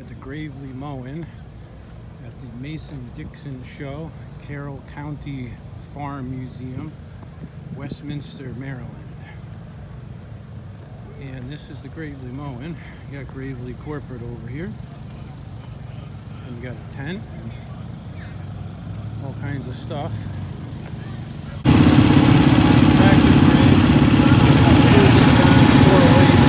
At the Gravely Mow In at the Mason Dixon Show, Carroll County Farm Museum, Westminster, Maryland. And this is the Gravely Mow In. You got Gravely Corporate over here. And you got a tent and all kinds of stuff. Tractor parade. 408.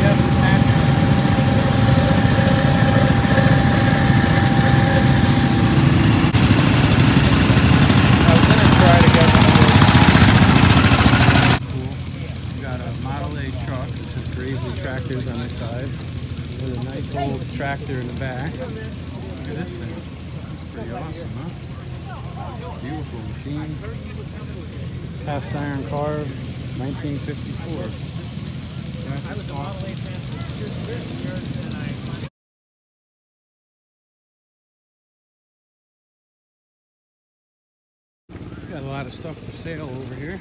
Yes, attachment. I was gonna try to get one of those. Cool. We got a Model A truck. This is Gravely tractors on the side. With a nice old tractor in the back. Look at this thing. Pretty awesome, huh? Beautiful machine. Cast iron carved, 1954. That's awesome. Got a lot of stuff for sale over here.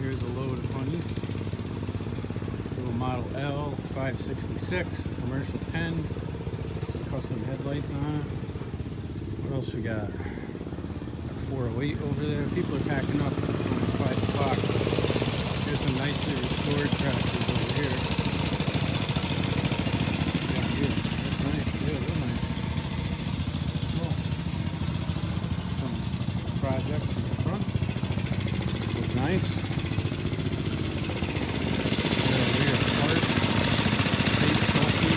Here's a load of honeys. Model L 566, commercial 10, custom headlights on it. What else we got? Got 408 over there. People are packing up. It's 5 o'clock. Here's some nicely restored tractors over here. Projects in the front. Look nice. Over here, cart, tape, selfie.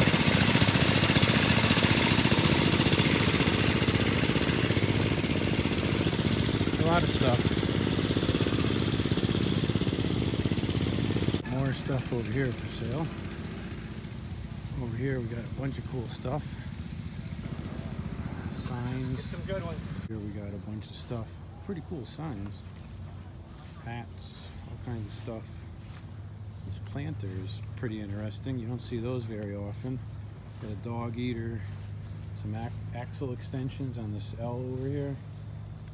A lot of stuff. More stuff over here for sale. Over here we got a bunch of cool stuff. Signs. Some good ones. Here we got a bunch of stuff. Pretty cool signs. Hats, all kinds of stuff. This planter is pretty interesting. You don't see those very often. Got a dog eater, some axle extensions on this L over here.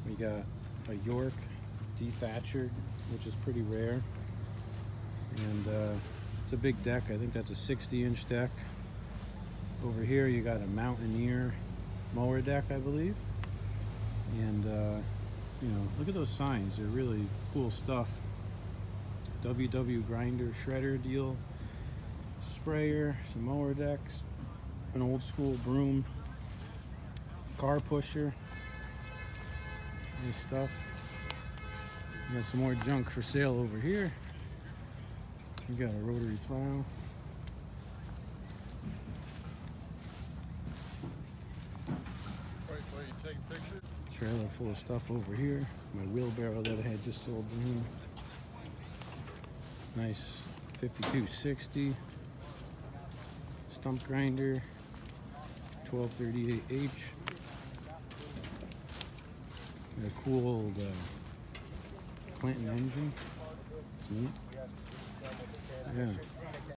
We got a York dethatcher, which is pretty rare. And uh, it's a big deck. I think that's a 60 inch deck. Over here you got a Mountaineer mower deck, I believe. And, uh, you know, look at those signs. They're really cool stuff. WW grinder shredder deal, sprayer, some mower decks, an old school broom, car pusher. Nice stuff. Got some more junk for sale over here. We got a rotary plow. Wait, wait, you take a picture? Trailer full of stuff over here. My wheelbarrow that I had just sold to him. Nice 5260. Stump grinder. 1238H. A cool old uh, Clinton engine. Neat. Yeah.